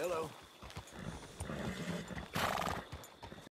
Hello.